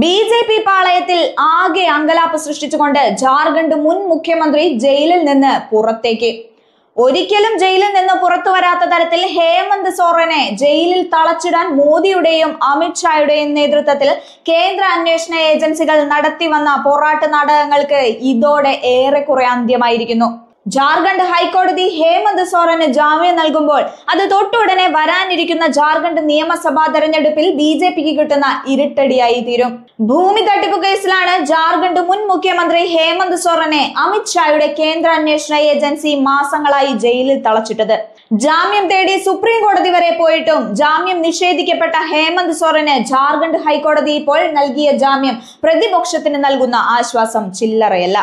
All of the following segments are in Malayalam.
ബി ജെ പി പാളയത്തിൽ ആകെ അങ്കലാപ്പ് സൃഷ്ടിച്ചുകൊണ്ട് ജാർഖണ്ഡ് മുൻ മുഖ്യമന്ത്രി ജയിലിൽ നിന്ന് പുറത്തേക്ക്. ഒരിക്കലും ജയിലിൽ നിന്ന് പുറത്തു വരാത്ത തരത്തിൽ ഹേമന്ത് സോറനെ ജയിലിൽ തളച്ചിടാൻ മോദിയുടെയും അമിത്ഷായുടെയും നേതൃത്വത്തിൽ കേന്ദ്ര അന്വേഷണ ഏജൻസികൾ നടത്തി വന്ന പോറാട്ട് നാടകങ്ങൾക്ക് ഇതോടെ ഏറെക്കുറെ അന്ത്യമായിരിക്കുന്നു. ജാർഖണ്ഡ് ഹൈക്കോടതി ഹേമന്ത് സോറന് ജാമ്യം നൽകുമ്പോൾ അത് തൊട്ടുടനെ വരാനിരിക്കുന്ന ജാർഖണ്ഡ് നിയമസഭാ തെരഞ്ഞെടുപ്പിൽ ബി ജെ പിക്ക് കിട്ടുന്ന ഇരുട്ടടിയായി തീരും. ഭൂമി തട്ടിപ്പ് കേസിലാണ് ജാർഖണ്ഡ് മുൻ മുഖ്യമന്ത്രി ഹേമന്ത് സോറനെ അമിത്ഷായുടെ കേന്ദ്ര അന്വേഷണ ഏജൻസി മാസങ്ങളായി ജയിലിൽ തളച്ചിട്ടത്. ജാമ്യം തേടി സുപ്രീം കോടതി വരെ പോയിട്ടും ജാമ്യം നിഷേധിക്കപ്പെട്ട ഹേമന്ത് സോറന് ജാർഖണ്ഡ് ഹൈക്കോടതി ഇപ്പോൾ നൽകിയ ജാമ്യം പ്രതിപക്ഷത്തിന് നൽകുന്ന ആശ്വാസം ചില്ലറയല്ല.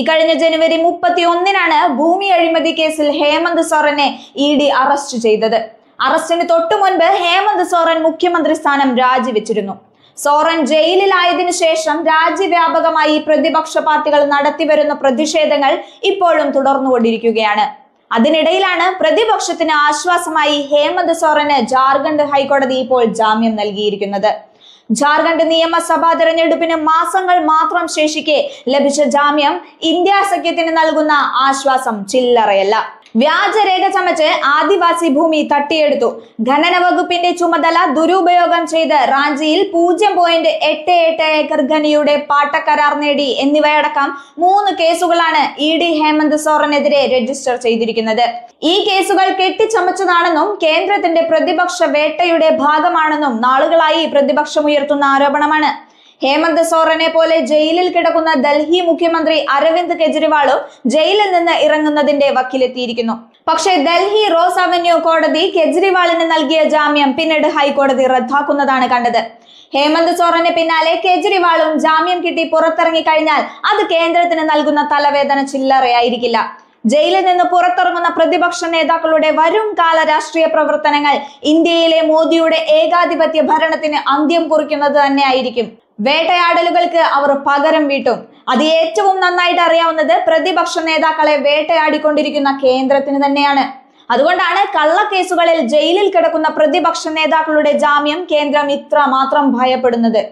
ഇക്കഴിഞ്ഞ ജനുവരി മുപ്പത്തി ഒന്നിനാണ് ഭൂമി അഴിമതി കേസിൽ ഹേമന്ത് സോറനെ ഇ ഡി അറസ്റ്റ് ചെയ്തത്. അറസ്റ്റിന് തൊട്ടു മുൻപ് ഹേമന്ത് സോറൻ മുഖ്യമന്ത്രി സ്ഥാനം രാജിവെച്ചിരുന്നു. സോറൻ ജയിലിലായതിനു ശേഷം രാജ്യവ്യാപകമായി പ്രതിപക്ഷ പാർട്ടികൾ നടത്തിവരുന്ന പ്രതിഷേധങ്ങൾ ഇപ്പോഴും തുടർന്നുകൊണ്ടിരിക്കുകയാണ്. അതിനിടയിലാണ് പ്രതിപക്ഷത്തിന് ആശ്വാസമായി ഹേമന്ത് സോറന് ജാർഖണ്ഡ് ഹൈക്കോടതി ഇപ്പോൾ ജാമ്യം നൽകിയിരിക്കുന്നത്. ജാർഖണ്ഡ് നിയമസഭാ തെരഞ്ഞെടുപ്പിന് മാസങ്ങൾ മാത്രം ശേഷിക്കെ ലഭിച്ച ജാമ്യം ഇന്ത്യ സഖ്യത്തിന് നൽകുന്ന ആശ്വാസം ചില്ലറയല്ല. വ്യാജരേഖ ചമച്ച് ആദിവാസി ഭൂമി തട്ടിയെടുത്തു. ഖനന വകുപ്പിന്റെ ചുമതല ദുരുപയോഗം ചെയ്ത് റാഞ്ചിയിൽ പൂജ്യം പോയിന്റ് എട്ട് എട്ട് ഏക്കർ ഖനിയുടെ പാട്ടക്കരാർ നേടി എന്നിവയടക്കം മൂന്ന് കേസുകളാണ് ഇ ഡി ഹേമന്ത് സോറനെതിരെ രജിസ്റ്റർ ചെയ്തിരിക്കുന്നത്. ഈ കേസുകൾ കെട്ടിച്ചമച്ചതാണെന്നും കേന്ദ്രത്തിന്റെ പ്രതിപക്ഷ വേട്ടയുടെ ഭാഗമാണെന്നും നാളുകളായി പ്രതിപക്ഷം ഉയർത്തുന്ന ആരോപണമാണ്. ഹേമന്ത് സോറനെ പോലെ ജയിലിൽ കിടക്കുന്ന ഡൽഹി മുഖ്യമന്ത്രി അരവിന്ദ് കെജ്രിവാളും ജയിലിൽ നിന്ന് ഇറങ്ങുന്നതിന്റെ വക്കിലെത്തിയിരിക്കുന്നു. പക്ഷേ ഡൽഹി റോസ് അവന്യൂ കോടതി കെജ്രിവാളിന് നൽകിയ ജാമ്യം പിന്നീട് ഹൈക്കോടതി റദ്ദാക്കുന്നതാണ് കണ്ടത്. ഹേമന്ത് സോറന് പിന്നാലെ കെജ്രിവാളും ജാമ്യം കിട്ടി പുറത്തിറങ്ങി കഴിഞ്ഞാൽ അത് കേന്ദ്രത്തിന് നൽകുന്ന തലവേദന ചില്ലറയായിരിക്കില്ല. ജയിലിൽ നിന്ന് പുറത്തിറങ്ങുന്ന പ്രതിപക്ഷ നേതാക്കളുടെ വരും കാല രാഷ്ട്രീയ പ്രവർത്തനങ്ങൾ ഇന്ത്യയിലെ മോദിയുടെ ഏകാധിപത്യ ഭരണത്തിന് അന്ത്യം കുറിക്കുന്നത് തന്നെയായിരിക്കും. വേട്ടയാടലുകൾക്ക് അവർ പകരം വീട്ടും. അത് ഏറ്റവും നന്നായിട്ട് അറിയാവുന്നത് പ്രതിപക്ഷ നേതാക്കളെ വേട്ടയാടിക്കൊണ്ടിരിക്കുന്ന കേന്ദ്രത്തിന് തന്നെയാണ്. അതുകൊണ്ടാണ് കള്ളക്കേസുകളിൽ ജയിലിൽ കിടക്കുന്ന പ്രതിപക്ഷ നേതാക്കളുടെ ജാമ്യം കേന്ദ്രം ഇത്ര മാത്രം ഭയപ്പെടുന്നത്.